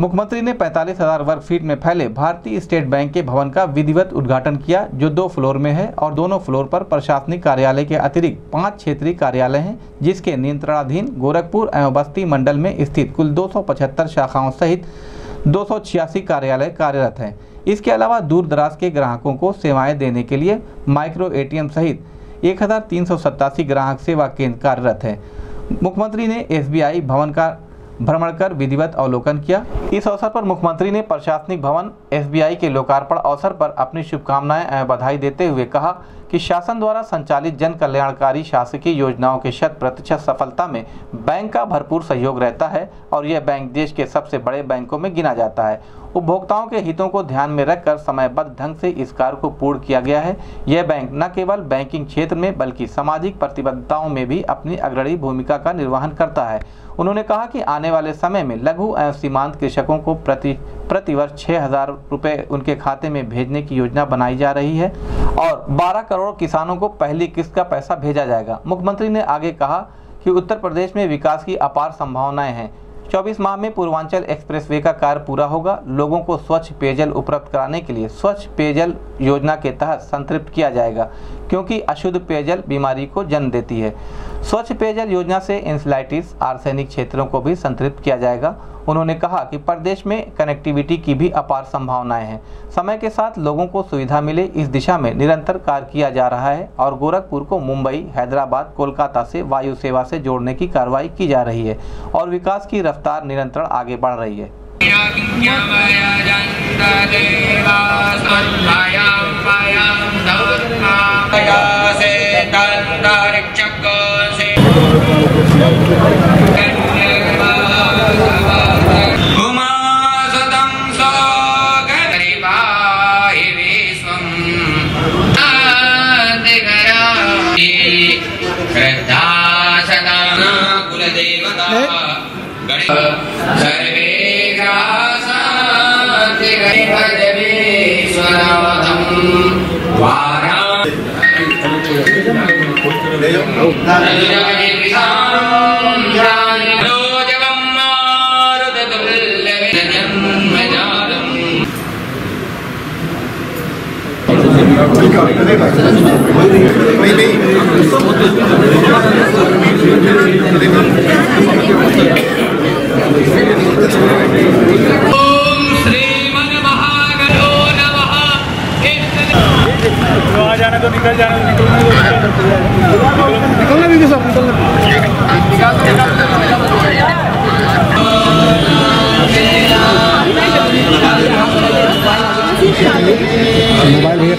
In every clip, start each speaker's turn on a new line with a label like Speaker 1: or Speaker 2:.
Speaker 1: मुख्यमंत्री ने पैंतालीस हज़ार वर्ग फीट में फैले भारतीय स्टेट बैंक के भवन का विधिवत उद्घाटन किया, जो दो फ्लोर में है और दोनों फ्लोर पर प्रशासनिक कार्यालय के अतिरिक्त पाँच क्षेत्रीय कार्यालय हैं, जिसके नियंत्रणाधीन गोरखपुर एवं बस्ती मंडल में स्थित कुल 275 शाखाओं सहित दो सौ छियासी कार्यालय कार्यरत हैं। इसके अलावा दूर दराज के ग्राहकों को सेवाएँ देने के लिए माइक्रो एटीएम सहित एक हज़ार तीन सौ सत्तासी ग्राहक सेवा केंद्र कार्यरत है। मुख्यमंत्री ने एसबीआई भवन का भ्रमण कर विधिवत अवलोकन किया। इस अवसर पर मुख्यमंत्री ने प्रशासनिक भवन, एसबीआई के लोकार्पण अवसर पर अपनी शुभकामनाएँ बधाई देते हुए कहा कि शासन द्वारा संचालित जन कल्याणकारी शासकीय योजनाओं के शत प्रतिशत सफलता में बैंक का भरपूर सहयोग रहता है और यह बैंक देश के सबसे बड़े बैंकों में गिना जाता है। उपभोक्ताओं के हितों को ध्यान में रखकर समयबद्ध ढंग से इस कार्य को पूर्ण किया गया है। यह बैंक न केवल बैंकिंग क्षेत्र में, बल्कि सामाजिक प्रतिबद्धताओं में भी अपनी अग्रणी भूमिका का निर्वहन करता है। उन्होंने कहा कि आने वाले समय में लघु एवं सीमांत कृषकों को प्रति प्रति वर्ष छह हज़ार रुपये उनके खाते में भेजने की योजना बनाई जा रही है और 12 करोड़ किसानों को पहली किस्त का पैसा भेजा जाएगा। मुख्यमंत्री ने आगे कहा कि उत्तर प्रदेश में विकास की अपार संभावनाएँ हैं। 24 माह में पूर्वांचल एक्सप्रेसवे का कार्य पूरा होगा। लोगों को स्वच्छ पेयजल उपलब्ध कराने के लिए स्वच्छ पेयजल योजना के तहत संतृप्त किया जाएगा, क्योंकि अशुद्ध पेयजल बीमारी को जन्म देती है। स्वच्छ पेयजल योजना से इंसलाइटिस, आर्सेनिक क्षेत्रों को भी संतृप्त किया जाएगा उन्होंने कहा कि प्रदेश में कनेक्टिविटी की भी अपार संभावनाएँ हैं समय के साथ लोगों को सुविधा मिले इस दिशा में निरंतर कार्य किया जा रहा है और गोरखपुर को मुंबई हैदराबाद कोलकाता से वायु सेवा से जोड़ने की कार्रवाई की जा रही है और विकास की रफ्तार निरंतर आगे बढ़ रही है
Speaker 2: जाने तो निकल जाने निकलने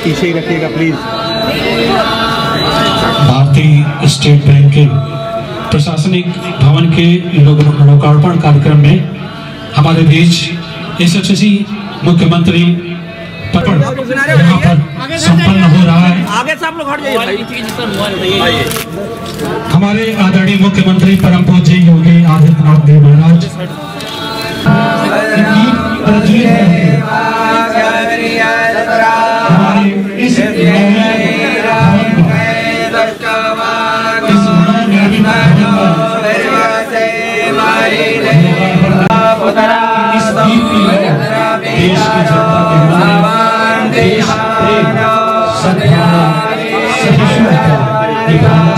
Speaker 2: पीछे ही रखिएगा प्लीज़
Speaker 3: भारतीय स्टेट बैंक के प्रशासनिक भवन के लोकार्पण कार्यक्रम में हमारे बीच एसएससी मुख्यमंत्री यहाँ पर संपन्न हो रहा है।
Speaker 2: आगे सब लोग हट जाइए
Speaker 3: हमारे आदरणीय मुख्यमंत्री परम पूज्य योगी आदित्यनाथ जी महाराज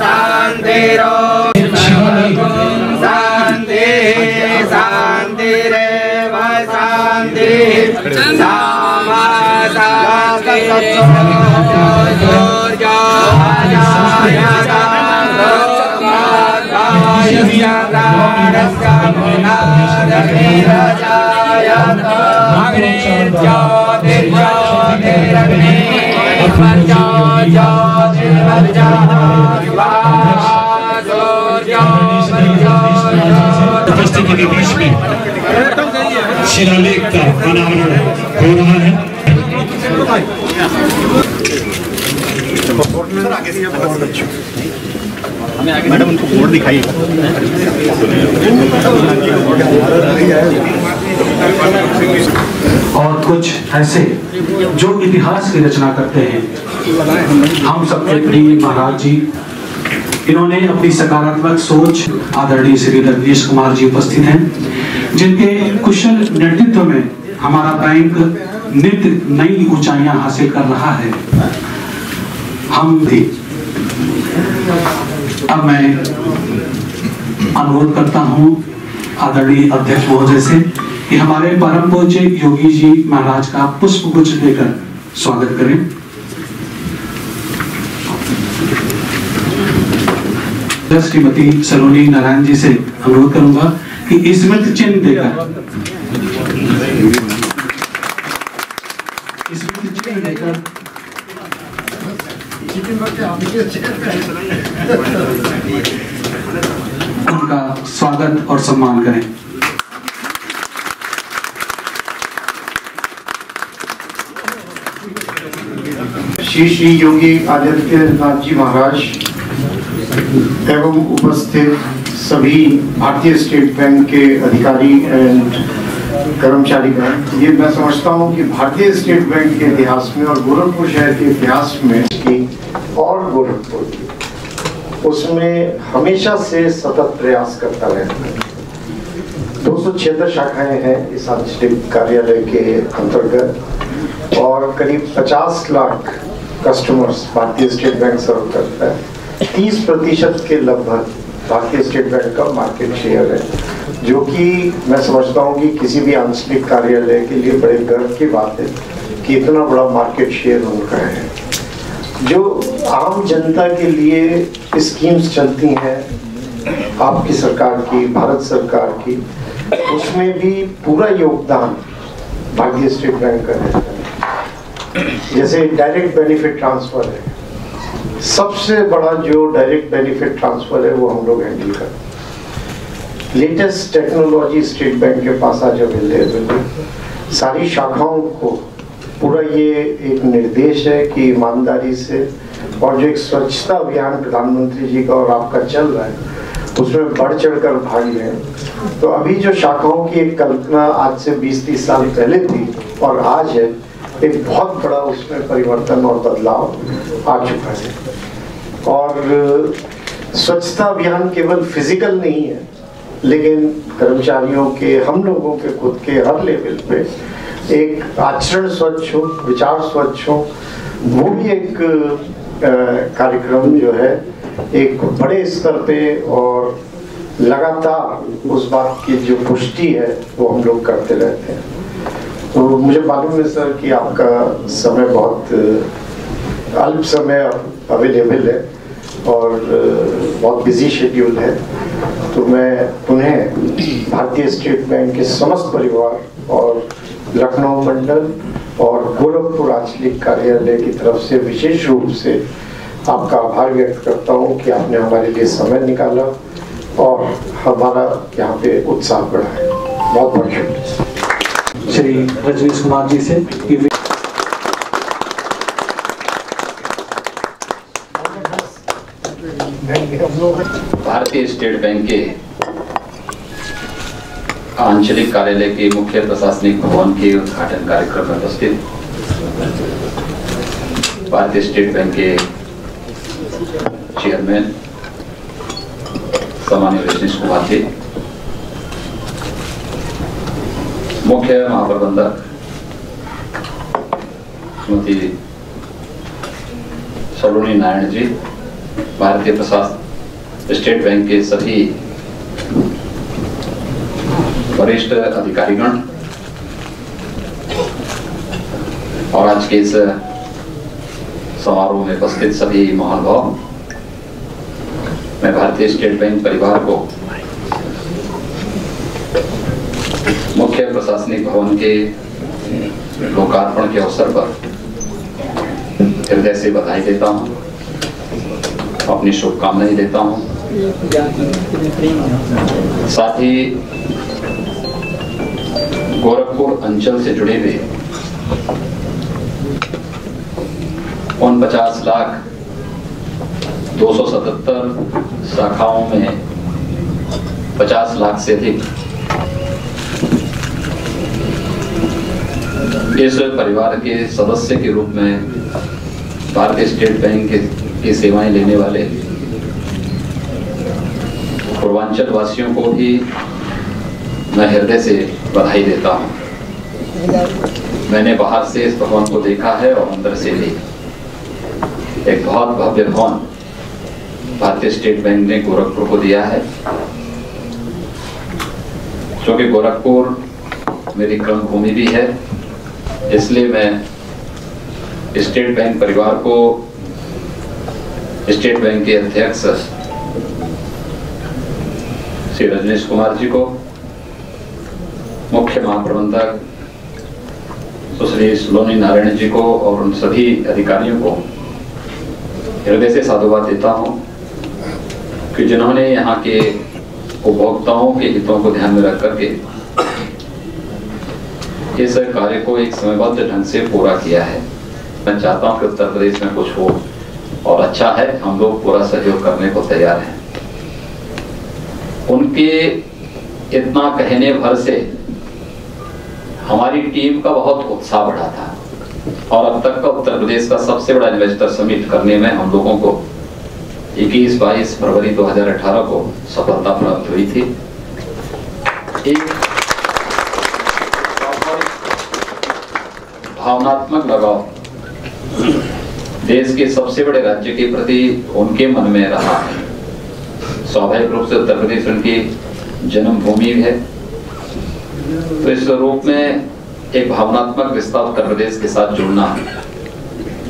Speaker 3: शान्तिरो शान्ते शान्तिरेव वसान्ते। सा मूर्या उपस्थिति के बीच में शिलालेख का अनावरण हो रहा है बहुत
Speaker 2: मैडम, उनको बोर्ड दिखाइए।
Speaker 3: और कुछ ऐसे जो इतिहास की रचना करते हैं। हम सबके प्रिय महाराज जी। इन्होंने अपनी सकारात्मक सोच आदरणीय श्री रजनीश कुमार जी उपस्थित हैं, जिनके कुशल नेतृत्व में हमारा बैंक नित्य नई ऊंचाइयाँ हासिल कर रहा है। हम भी अब मैं अनुरोध करता हूँ आदरणीय अध्यक्ष महोदय से कि हमारे परम पूज्य योगी जी महाराज का पुष्प गुच्छ देकर स्वागत करें। श्रीमती सलोनी नारायण जी से अनुरोध करूँगा कि स्मृत चिन्ह देकर स्मृति चिन्ह देकर उनका स्वागत और सम्मान करें।
Speaker 4: श्री श्री योगी आदित्यनाथ जी महाराज एवं उपस्थित सभी भारतीय स्टेट बैंक के अधिकारी एंड कर्मचारी गण, ये मैं समझता हूँ कि भारतीय स्टेट बैंक के इतिहास में और गोरखपुर शहर के इतिहास में की और गोरखपुर की उसमें हमेशा से सतत प्रयास करता रहता है। दो सौ छिहत्तर शाखाएँ हैं इस आंचलिक कार्यालय के अंतर्गत और करीब 50 लाख कस्टमर्स भारतीय स्टेट बैंक सर्व करता है। 30 प्रतिशत के लगभग भारतीय स्टेट बैंक का मार्केट शेयर है, जो कि मैं समझता हूँ कि किसी भी आंचलिक कार्यालय के लिए बड़े गर्व की बात है कि इतना बड़ा मार्केट शेयर उनका है। जो आम जनता के लिए स्कीम्स चलती हैं, आपकी सरकार की, भारत सरकार की, उसमें भी पूरा योगदान भारतीय स्टेट बैंक का है। जैसे डायरेक्ट बेनिफिट ट्रांसफ़र है। सबसे बड़ा जो डायरेक्ट बेनिफिट ट्रांसफ़र है, वो हम लोग हैंडल करते लेटेस्ट टेक्नोलॉजी स्टेट बैंक के पास आज अवेलेबल है। सारी शाखाओं को पूरा ये एक निर्देश है कि ईमानदारी से और जो एक स्वच्छता अभियान प्रधानमंत्री जी का और आपका चल रहा है, उसमें बढ़ चढ़ कर भाग लें तो अभी जो शाखाओं की एक कल्पना आज से 20-30 साल पहले थी और आज है, एक बहुत बड़ा उसमें परिवर्तन और बदलाव आ चुका है। और स्वच्छता अभियान केवल फ़िज़िकल नहीं है, लेकिन कर्मचारियों के, हम लोगों के खुद के हर लेवल पे एक आचरण स्वच्छ हो, विचार स्वच्छ हो, वो भी एक कार्यक्रम जो है, एक बड़े स्तर पे और लगातार उस बात की जो पुष्टि है, वो हम लोग करते रहते हैं। तो मुझे मालूम है, सर, कि आपका समय बहुत अल्प समय अवेलेबल है और बहुत बिज़ी शेड्यूल है। तो मैं उन्हें भारतीय स्टेट बैंक के समस्त परिवार और लखनऊ मंडल और गोरखपुर आंचलिक कार्यालय की तरफ़ से विशेष रूप से आपका आभार व्यक्त करता हूँ कि आपने हमारे लिए समय निकाला और हमारा यहाँ पे उत्साह बढ़ाया बहुत बहुत शुक्रिया।
Speaker 3: श्री रजनीश कुमार जी से
Speaker 5: भारतीय स्टेट बैंक के आंचलिक कार्यालय के मुख्य प्रशासनिक भवन के उद्घाटन कार्यक्रम में उपस्थित भारतीय स्टेट बैंक के चेयरमैन, सामान्य रजनीश कुमार जी, मुख्य महाप्रबंधक श्रीमती सलोनी नारायण जी, भारतीय प्रशासन स्टेट बैंक के सभी वरिष्ठ अधिकारीगण। और आज के इस समारोह में उपस्थित सभी महानुभाव, मैं भारतीय स्टेट बैंक परिवार को मुख्य प्रशासनिक भवन के लोकार्पण के अवसर पर हृदय से बधाई देता हूँ, अपनी शुभकामनाएँ देता हूँ। साथ ही गोरखपुर अंचल से जुड़े हुए। उन पचास लाख दो सौ सतहत्तर शाखाओं में पचास लाख से अधिक। इस परिवार के सदस्य के रूप में भारतीय स्टेट बैंक के, की सेवाएँ लेने वाले पूर्वांचल वासियों को भी मैं हृदय से बधाई देता हूँ। मैंने बाहर से इस भवन को देखा है और अंदर से भी। एक बहुत भव्य भवन भारतीय स्टेट बैंक ने गोरखपुर को दिया है। क्योंकि गोरखपुर मेरी कर्म भूमि भी है। इसलिए मैं स्टेट बैंक परिवार को, स्टेट बैंक के अध्यक्ष श्री रजनीश कुमार जी को मुख्य महाप्रबंधक सुश्री सुलोनी नारायण जी को और उन सभी अधिकारियों को हृदय से साधुवाद देता हूँ कि जिन्होंने यहाँ के उपभोक्ताओं के हितों को ध्यान में रख करके इस कार्य को एक समयबद्ध ढंग से पूरा किया है। मैं चाहता हूँ कि उत्तर प्रदेश में कुछ हो और अच्छा है, हम लोग पूरा सहयोग करने को तैयार हैं। उनके इतना कहने भर से हमारी टीम का बहुत उत्साह बढ़ा था। और अब तक का उत्तर प्रदेश का सबसे बड़ा इन्वेस्टर समिट करने में हम लोगों को 21-22 फरवरी 2018 को सफलता प्राप्त हुई थी। एक भावनात्मक लगाव देश के सबसे बड़े राज्य के प्रति उनके मन में रहा। स्वाभाविक रूप से उत्तर प्रदेश उनकी जन्मभूमि है। तो इस रूप में एक भावनात्मक रिश्ता उत्तर प्रदेश के साथ जुड़ना है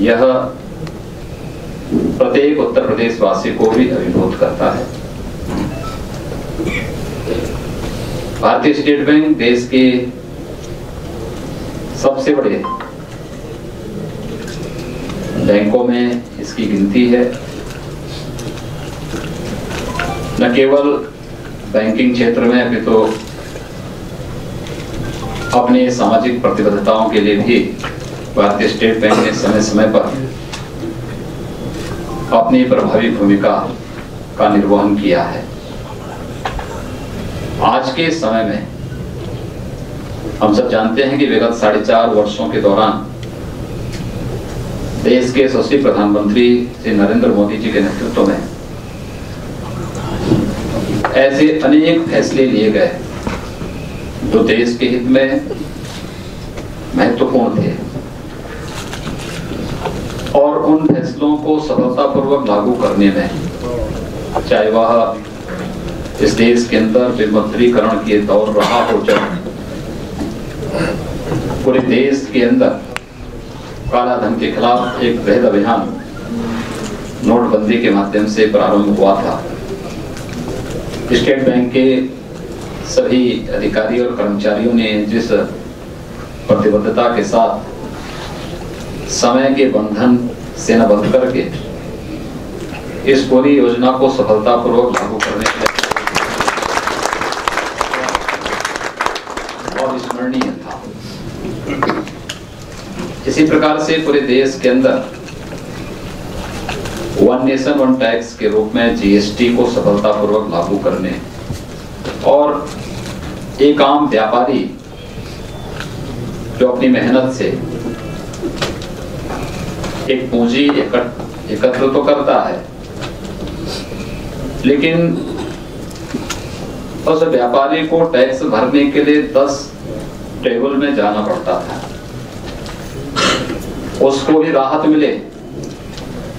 Speaker 5: यह प्रत्येक उत्तर प्रदेश वासी को भी अभिभूत करता है। भारतीय स्टेट बैंक देश के सबसे बड़े बैंकों में इसकी गिनती है। न केवल बैंकिंग क्षेत्र में, अभी तो अपने सामाजिक प्रतिबद्धताओं के लिए भी भारतीय स्टेट बैंक ने समय समय पर अपनी प्रभावी भूमिका का निर्वहन किया है। आज के समय में हम सब जानते हैं कि विगत साढ़े चार वर्षों के दौरान देश के यशस्वी प्रधानमंत्री श्री नरेंद्र मोदी जी के नेतृत्व में ऐसे अनेक फैसले लिए गए। जो देश के हित में महत्वपूर्ण थे। और उन फैसलों को सफलतापूर्वक लागू करने में, चाहे वह इस देश के अंदर विमुद्रीकरण के दौर रहा हो जब पूरे देश के अंदर काला धन के खिलाफ एक वृहद अभियान नोटबंदी के माध्यम से प्रारंभ हुआ था। स्टेट बैंक के सभी अधिकारी और कर्मचारियों ने जिस प्रतिबद्धता के साथ समय के बंधन से न बंध करके इस पूरी योजना को सफलतापूर्वक लागू करने के लिए स्मरणीय था। इसी प्रकार से पूरे देश के अंदर वन नेशन वन टैक्स के रूप में जीएसटी को सफलतापूर्वक लागू करने और एक आम व्यापारी जो अपनी मेहनत से एक पूंजी एकत्र तो करता है, लेकिन उस व्यापारी को टैक्स भरने के लिए दस टेबल में जाना पड़ता था। उसको भी राहत मिले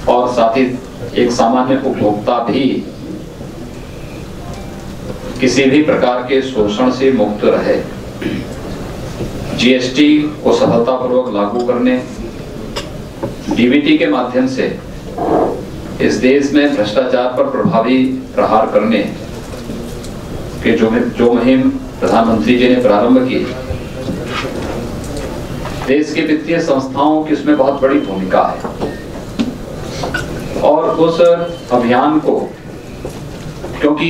Speaker 5: और साथ ही एक सामान्य उपभोक्ता भी किसी भी प्रकार के शोषण से मुक्त रहे। जीएसटी को सफलतापूर्वक लागू करने डीबीटी के माध्यम से इस देश में भ्रष्टाचार पर प्रभावी प्रहार करने के जो जो मुहिम प्रधानमंत्री जी ने प्रारंभ की, देश के वित्तीय संस्थाओं की इसमें बहुत बड़ी भूमिका है। और उस अभियान को, क्योंकि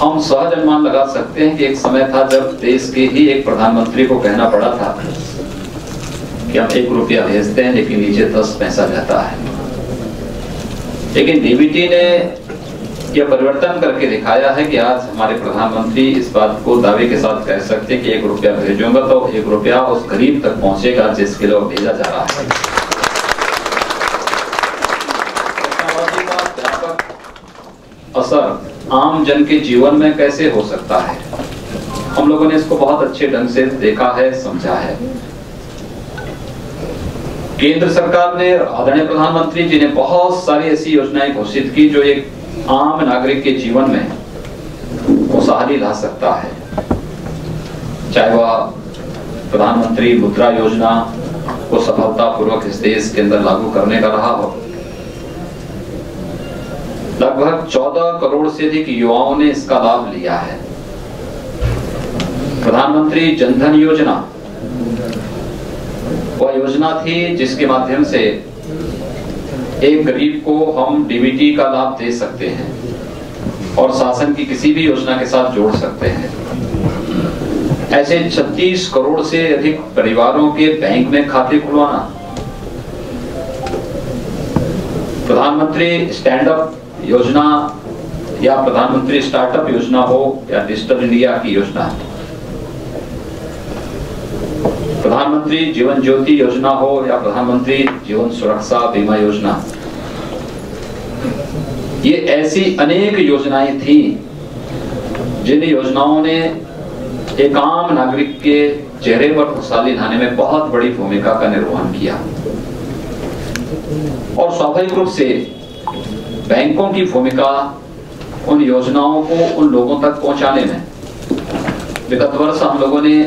Speaker 5: हम सहज अनुमान लगा सकते हैं कि एक समय था जब देश के ही एक प्रधानमंत्री को कहना पड़ा था कि हम एक रुपया भेजते हैं, लेकिन नीचे दस पैसा जाता है। लेकिन डीबीटी ने यह परिवर्तन करके दिखाया है कि आज हमारे प्रधानमंत्री इस बात को दावे के साथ कह सकते हैं कि एक रुपया भेजूँगा तो एक रुपया उस गरीब तक पहुंचेगा जिसके लिए भेजा जा रहा है। असर आम जन के जीवन में कैसे हो सकता है? हम लोगों ने इसको बहुत अच्छे ढंग से देखा है, समझा है। केंद्र सरकार ने आदरणीय प्रधानमंत्री जी ने बहुत सारी ऐसी योजनाएँ घोषित की जो एक आम नागरिक के जीवन में खुशहाली ला सकता है। चाहे वह प्रधानमंत्री मुद्रा योजना को सफलतापूर्वक इस देश के अंदर लागू करने का रहा हो लगभग 14 करोड़ से अधिक युवाओं ने इसका लाभ लिया है। प्रधानमंत्री जनधन योजना। वह योजना थी जिसके माध्यम से एक गरीब को हम डीबीटी का लाभ दे सकते हैं और शासन की किसी भी योजना के साथ जोड़ सकते हैं। ऐसे 36 करोड़ से अधिक परिवारों के बैंक में खाते खुलवाना। प्रधानमंत्री स्टैंड अप योजना या प्रधानमंत्री स्टार्टअप योजना हो या डिजिटल इंडिया की योजना। प्रधानमंत्री जीवन ज्योति योजना हो या प्रधानमंत्री जीवन सुरक्षा बीमा योजना। ये ऐसी अनेक योजनाएँ थी, जिन योजनाओं ने एक आम नागरिक के चेहरे पर खुशहाली लाने में बहुत बड़ी भूमिका का निर्वहन किया। और स्वाभाविक रूप से बैंकों की भूमिका उन योजनाओं को उन लोगों तक पहुँचाने में। विगत वर्ष हम लोगों ने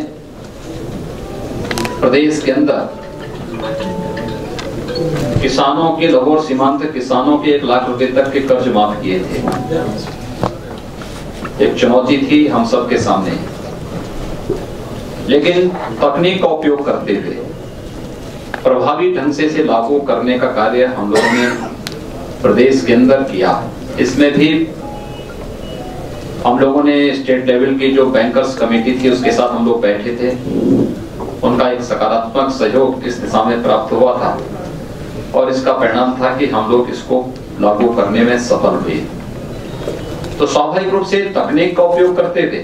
Speaker 5: प्रदेश के अंदर किसानों के लघु सीमांत किसानों के एक लाख रुपए तक के कर्ज माफ़ किए थे। एक चुनौती थी हम सबके सामने। लेकिन तकनीक का उपयोग करते हुए, प्रभावी ढंग से लागू करने का कार्य हम लोगों ने प्रदेश के अंदर किया। इसमें भी हम लोगों ने स्टेट लेवल की जो बैंकर्स कमेटी थी, उसके साथ हम लोग बैठे थे। उनका एक सकारात्मक सहयोग इस दिशा में प्राप्त हुआ था। और इसका परिणाम था कि हम लोग इसको लागू करने में सफल हुए। तो स्वाभाविक रूप से तकनीक का उपयोग करते थे।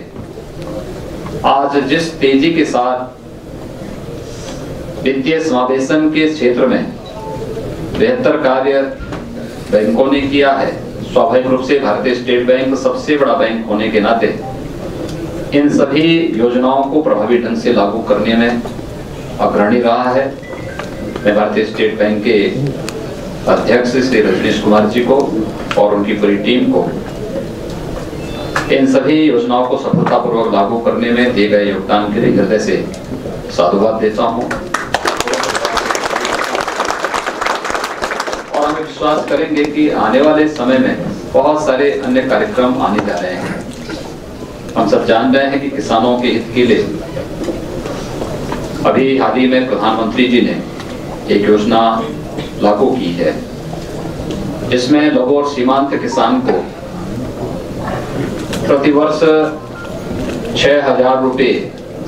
Speaker 5: आज जिस तेज़ी के साथ वित्तीय समावेशन के क्षेत्र में बेहतर कार्य बैंकों ने किया है। स्वाभाविक रूप से भारतीय स्टेट बैंक सबसे बड़ा बैंक होने के नाते इन सभी योजनाओं को प्रभावी ढंग से लागू करने में अग्रणी रहा है। मैं भारतीय स्टेट बैंक के अध्यक्ष श्री रजनीश कुमार जी को और उनकी पूरी टीम को इन सभी योजनाओं को सफलतापूर्वक लागू करने में दिए गए योगदान के लिए हृदय से साधुवाद देता हूँ और हम विश्वास करेंगे कि आने वाले समय में बहुत सारे अन्य कार्यक्रम आने जा रहे हैं। हम सब जान रहे हैं कि किसानों के हित के लिए अभी हाल ही में प्रधानमंत्री जी ने एक योजना लागू की है, जिसमें लघु और सीमांत किसान को प्रतिवर्ष छह हज़ार रुपए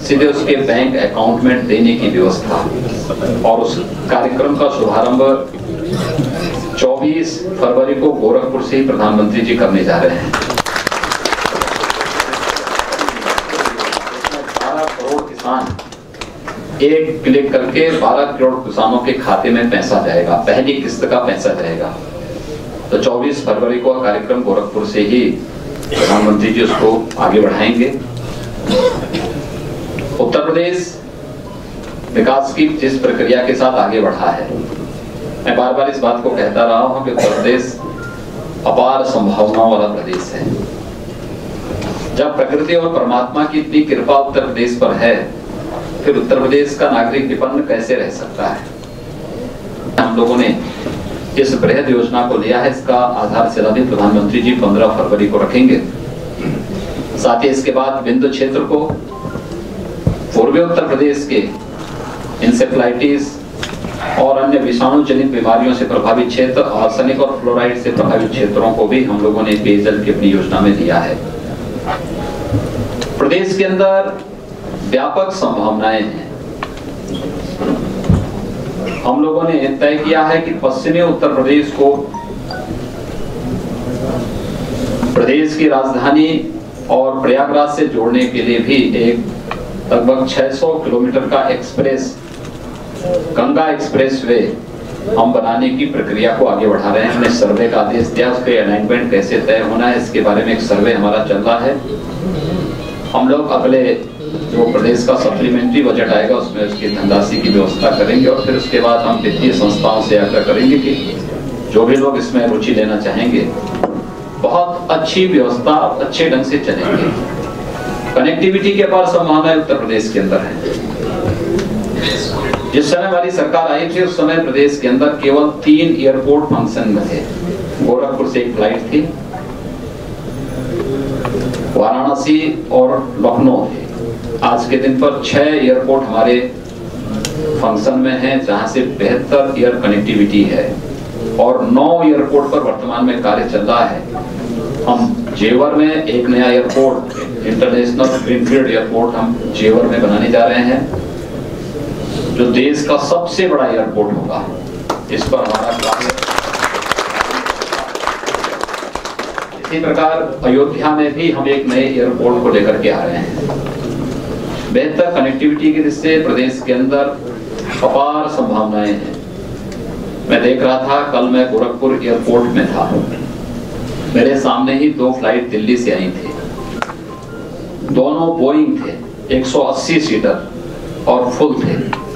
Speaker 5: सीधे उसके बैंक अकाउंट में देने की व्यवस्था और उस कार्यक्रम का शुभारंभ 24 फरवरी को गोरखपुर से ही प्रधानमंत्री जी करने जा रहे हैं। एक क्लिक करके 12 करोड़ किसानों के खाते में पैसा जाएगा, पहली किस्त का पैसा जाएगा। तो 24 फरवरी को कार्यक्रम गोरखपुर से ही प्रधानमंत्री जी उसको आगे बढ़ाएँगे। उत्तर प्रदेश विकास की जिस प्रक्रिया के साथ आगे बढ़ा है मैं बार बार इस बात को कहता रहा हूँ कि उत्तर प्रदेश अपार संभावनाओं वाला प्रदेश है। जब प्रकृति और परमात्मा की इतनी कृपा उत्तर प्रदेश पर है, फिर उत्तर प्रदेश का नागरिक विपन्न कैसे रह सकता है? हम लोगों ने इस बृहद योजना को लिया है, इसका आधारशिला भी प्रधानमंत्री जी 15 फरवरी को रखेंगे। साथ ही इसके बाद बिंदु क्षेत्र को पूर्वी उत्तर प्रदेश के इंसेफ्लाइटिस और अन्य विषाणु जनित बीमारियों से प्रभावित क्षेत्र, आर्सेनिक और फ्लोराइड से प्रभावित क्षेत्रों को भी हम लोगों ने पेयजल की अपनी योजना में दिया है। प्रदेश के अंदर व्यापक संभावनाएँ हैं। हम लोगों ने तय किया है कि पश्चिमी उत्तर प्रदेश को प्रदेश की राजधानी और प्रयागराज से जोड़ने के लिए भी एक लगभग 600 किलोमीटर का एक्सप्रेस गंगा एक्सप्रेस वे हम बनाने की प्रक्रिया को आगे बढ़ा रहे हैं। हमने सर्वे का आदेश दिया उस पर अलाइनमेंट कैसे तय होना है, इसके बारे में एक सर्वे हमारा चल रहा है। हम लोग अगले जो प्रदेश का सप्लीमेंट्री बजट आएगा, उसमें उसकी धनराशि की व्यवस्था करेंगे और फिर उसके बाद हम वित्तीय संस्थाओं से आग्रह करेंगे कि जो भी लोग इसमें रुचि लेना चाहेंगे, बहुत अच्छी व्यवस्था, अच्छे ढंग से चलेंगे। कनेक्टिविटी के अपार संभावनाएँ उत्तर प्रदेश के अंदर है। जिस समय हमारी सरकार आई थी, उस समय प्रदेश के अंदर केवल तीन एयरपोर्ट फ़ंक्शन में थे। गोरखपुर से एक फ़्लाइट थी, वाराणसी और लखनऊ थे। आज के दिन पर छह एयरपोर्ट हमारे फ़ंक्शन में हैं, जहाँ से बेहतर एयर कनेक्टिविटी है और नौ एयरपोर्ट पर वर्तमान में कार्य चल रहा है। हम जेवर में एक नया एयरपोर्ट इंटरनेशनल ग्रीनफील्ड एयरपोर्ट हम जेवर में बनाने जा रहे हैं। जो देश का सबसे बड़ा एयरपोर्ट होगा, इस पर हमारा कार्य इसी प्रकार अयोध्या में भी हम एक नए एयरपोर्ट को लेकर के आ रहे हैं। बेहतर कनेक्टिविटी की दृष्टि प्रदेश के अंदर अपार संभावनाएँ हैं। मैं देख रहा था, कल मैं गोरखपुर एयरपोर्ट में था। मेरे सामने ही दो फ़्लाइट दिल्ली से आई थी। दोनों बोइंग थे 180 सीटर और फुल थे।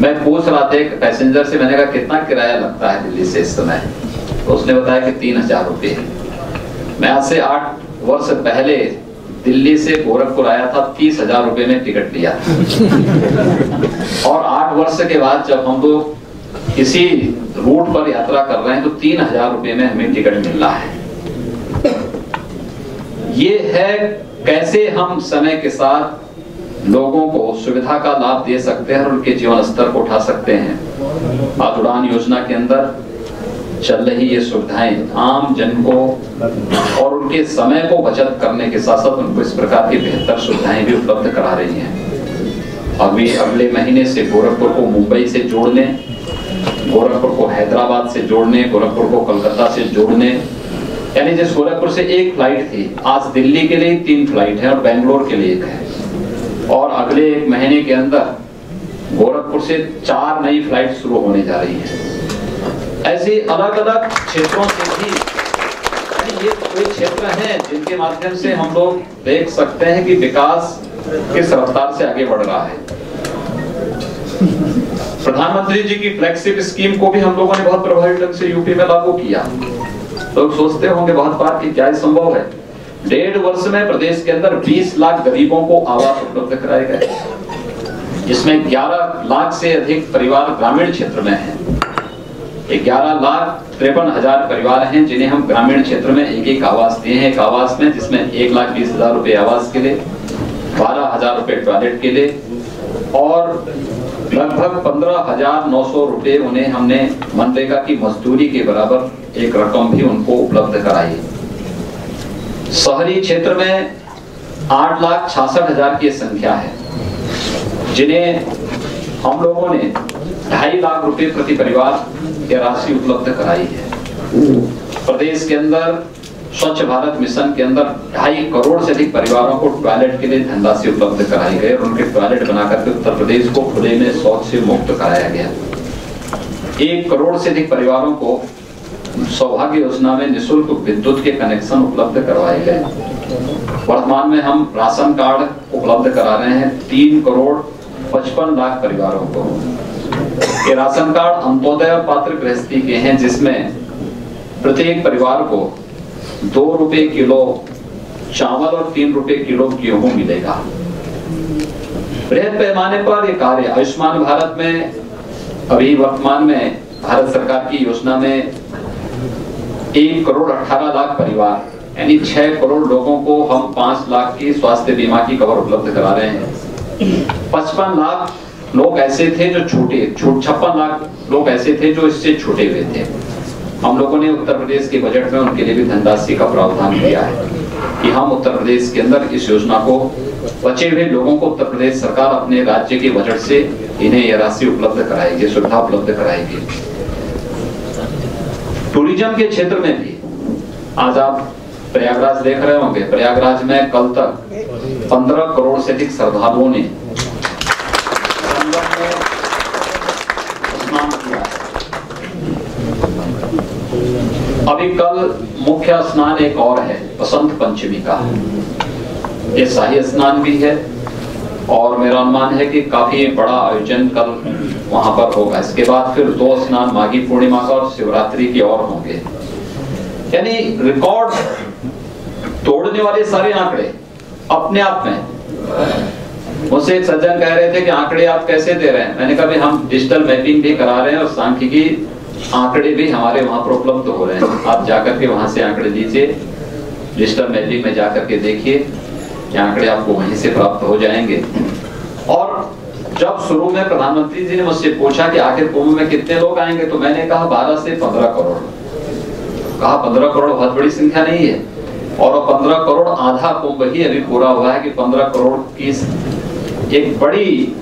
Speaker 5: मैं पूछ रहा था एक पैसेंजर से, मैंने कहा, कितना किराया लगता है दिल्ली से इस समय? तो उसने बताया कि तीन हज़ार रुपये मैं आज से आठ वर्ष पहले दिल्ली से गोरखपुर आया था, तीस हज़ार रुपये में टिकट लिया। और आठ वर्ष के बाद जब हम लोग किसी रूट पर यात्रा कर रहे हैं तो तीन हज़ार रुपये में हमें टिकट मिल रहा है। ये है कैसे हम समय के साथ लोगों को सुविधा का लाभ दे सकते हैं और उनके जीवन स्तर को उठा सकते हैं। आज उड़ान योजना के अंदर चल रही ये सुविधाएँ आम जन को और उनके समय को बचत करने के साथ साथ उनको इस प्रकार की बेहतर सुविधाएँ भी उपलब्ध करा रही हैं। अभी अगले महीने से गोरखपुर को मुंबई से जोड़ने, गोरखपुर को हैदराबाद से जोड़ने, गोरखपुर को कोलकाता से जोड़ने, यानी जिस गोरखपुर से एक फ़्लाइट थी, आज दिल्ली के लिए तीन फ़्लाइट है और बेंगलोर के लिए एक है। और अगले एक महीने के अंदर गोरखपुर से चार नई फ़्लाइट शुरू होने जा रही है। ऐसे अलग अलग क्षेत्रों से भी ये कोई क्षेत्र हैं जिनके माध्यम से हम लोग देख सकते हैं कि विकास किस रफ्तार से आगे बढ़ रहा है। प्रधानमंत्री जी की फ्लैगशिप स्कीम को भी हम लोगों ने बहुत प्रभावी ढंग से यूपी में लागू किया। लोग सोचते होंगे बहुत बार कि क्या संभव है? डेढ़ वर्ष में प्रदेश के अंदर 20 लाख गरीबों को आवास उपलब्ध कराए गए जिसमें 11 लाख से अधिक परिवार ग्रामीण क्षेत्र में हैं। ग्यारह लाख तिरपन हज़ार परिवार हैं जिन्हें हम ग्रामीण क्षेत्र में एक एक आवास दिए हैं। एक आवास में जिसमें एक लाख बीस हज़ार रुपए आवास के लिए, बारह हज़ार रुपए टॉयलेट के लिए और लगभग पंद्रह हज़ार नौ सौ रुपए उन्हें हमने मनरेगा की मजदूरी के बराबर एक रकम भी उनको उपलब्ध कराई शहरी क्षेत्र में आठ लाख छियासठ हज़ार की संख्या है, जिन्हें हम लोगों ने ढाई लाख रुपए प्रति परिवार ये राशि उपलब्ध कराई है। प्रदेश के अंदर, स्वच्छ भारत मिशन के अंदर ढाई करोड़ से अधिक परिवारों को टॉयलेट के लिए धनराशि उपलब्ध कराई गई और उनके टॉयलेट बनाकर के उत्तर प्रदेश को खुले में शौच से मुक्त कराया गया। एक करोड़ से अधिक परिवारों को सौभाग्य योजना में निशुल्क विद्युत के कनेक्शन उपलब्ध करवाए गए। वर्तमान में हम राशन कार्ड उपलब्ध करा रहे हैं तीन करोड़ पचपन लाख परिवारों को। ये राशन कार्ड अंत्योदय पात्र गृहस्थी के हैं, जिसमें प्रत्येक परिवार को दो रुपए किलो चावल और तीन रुपए किलो गेहूँ मिलेगा। बृहद पैमाने पर ये कार्य आयुष्मान भारत में, अभी वर्तमान में भारत सरकार की योजना में एक करोड़ अठारह लाख परिवार, यानी छह करोड़ लोगों को हम पाँच लाख की स्वास्थ्य बीमा की कवर उपलब्ध करा रहे हैं। पचपन लाख लोग ऐसे थे जो छोटे छप्पन लाख लोग ऐसे थे जो इससे छूटे हुए थे। हम लोगों ने उत्तर प्रदेश के बजट में उनके लिए भी धनराशि का प्रावधान किया है कि हम उत्तर प्रदेश के अंदर इस योजना को, बचे हुए लोगों को उत्तर प्रदेश सरकार अपने राज्य के बजट से इन्हें यह राशि उपलब्ध कराएगी, सुविधा उपलब्ध कराएगी। टूरिज़्म के क्षेत्र में भी। आज आप प्रयागराज देख रहे होंगे। प्रयागराज में कल तक 15 करोड़ से अधिक श्रद्धालुओं ने अभी कल मुख्य स्नान एक और है, बसंत पंचमी का। ये शाही स्नान भी है और मेरा अनुमान है कि काफ़ी बड़ा आयोजन कल वहाँ पर होगा। इसके बाद फिर दो स्नान, माघी पूर्णिमा का और शिवरात्रि की और होंगे। यानी रिकॉर्ड तोड़ने वाले सारे आंकड़े अपने आप में। मुझसे एक सज्जन कह रहे थे कि आंकड़े आप कैसे दे रहे हैं? मैंने कहा हम डिजिटल मैपिंग भी करा रहे हैं और सांख्यिकी आंकड़े भी हमारे वहाँ पर उपलब्ध हो रहे हैं। आप जाकर के वहाँ से आंकड़े लीजिए। डिजिटल मैपिंग में जाकर के देखिए। ये आंकड़े आपको वहीं से प्राप्त हो जाएँगे। और जब शुरू में प्रधानमंत्री जी ने मुझसे पूछा कि आखिर कुंभ में कितने लोग आएँगे तो मैंने कहा, बारह से पंद्रह करोड़। कहा, पंद्रह करोड़ बहुत बड़ी संख्या नहीं है। और पंद्रह करोड़ आधा कुंभ ही अभी पूरा हुआ है कि पंद्रह करोड़ की एक बड़ी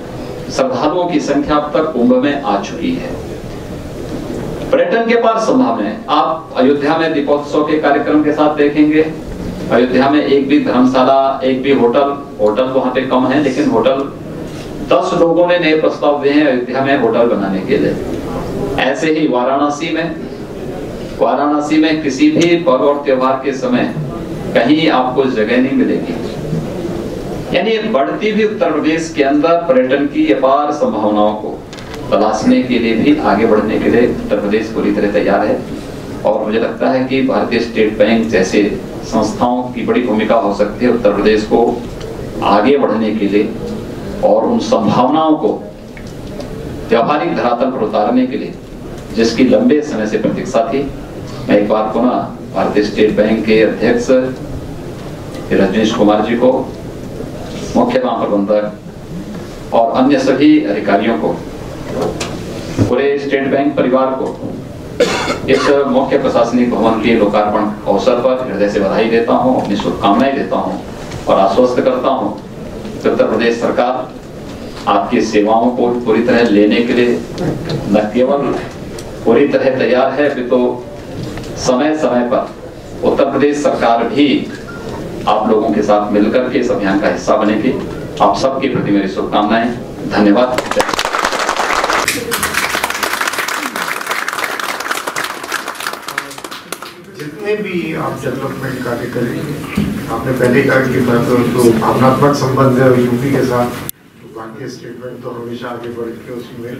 Speaker 5: श्रद्धालुओं की संख्या अब तक कुंभ में आ चुकी है। पर्यटन के पार है आप अयोध्या में दीपोत्सव के कार्यक्रम के साथ देखेंगे। अयोध्या में एक भी धर्मशाला, एक भी होटल होटल वहाँ पे कम है, लेकिन होटल दस लोगों ने नए प्रस्ताव दिए हैं अयोध्या में होटल बनाने के लिए। ऐसे ही वाराणसी में वाराणसी में किसी भी पर्व और त्योहार के समय कहीं आपको जगह नहीं मिलेगी। यानी बढ़ती भी उत्तर प्रदेश के अंदर पर्यटन की अपार संभावनाओं को तलाशने के लिए भी आगे बढ़ने के लिए उत्तर प्रदेश पूरी तरह तैयार है। और मुझे लगता है कि भारतीय स्टेट बैंक जैसे संस्थाओं की बड़ी भूमिका हो सकती है उत्तर प्रदेश को आगे बढ़ने के लिए और उन संभावनाओं को व्यावहारिक धरातल पर उतारने के लिए, जिसकी लंबे समय से प्रतीक्षा थी। मैं एक बार पुनः भारतीय स्टेट बैंक के अध्यक्ष रजनीश कुमार जी को, मुख्य महाप्रबंधक और अन्य सभी अधिकारियों को, पूरे स्टेट बैंक परिवार को इस मुख्य प्रशासनिक भवन के लोकार्पण अवसर पर हृदय से बधाई देता हूँ, अपनी शुभकामनाएँ देता हूँ और आश्वस्त करता हूँ उत्तर प्रदेश सरकार आपकी सेवाओं को पूरी तरह लेने के लिए न केवल पूरी तरह तैयार है तो समय समय पर उत्तर प्रदेश सरकार भी आप लोगों के साथ मिलकर के इस अभियान का हिस्सा बनेगी। आप सबके प्रति मेरी शुभकामनाएँ। धन्यवाद।
Speaker 4: भी आप डेवलपमेंट कार्य करें आपने पहले कहा कि मैं तो, तो भावनात्मक संबंध है यूपी के साथ। तो बैंक तो हमेशा आगे बढ़ के उसमें।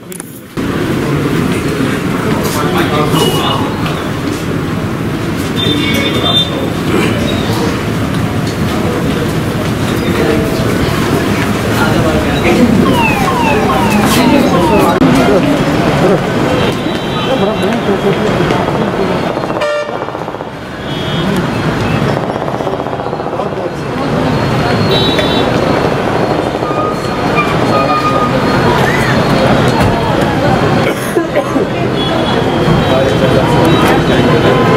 Speaker 2: बड़ा बैंक chơi nhiều lắm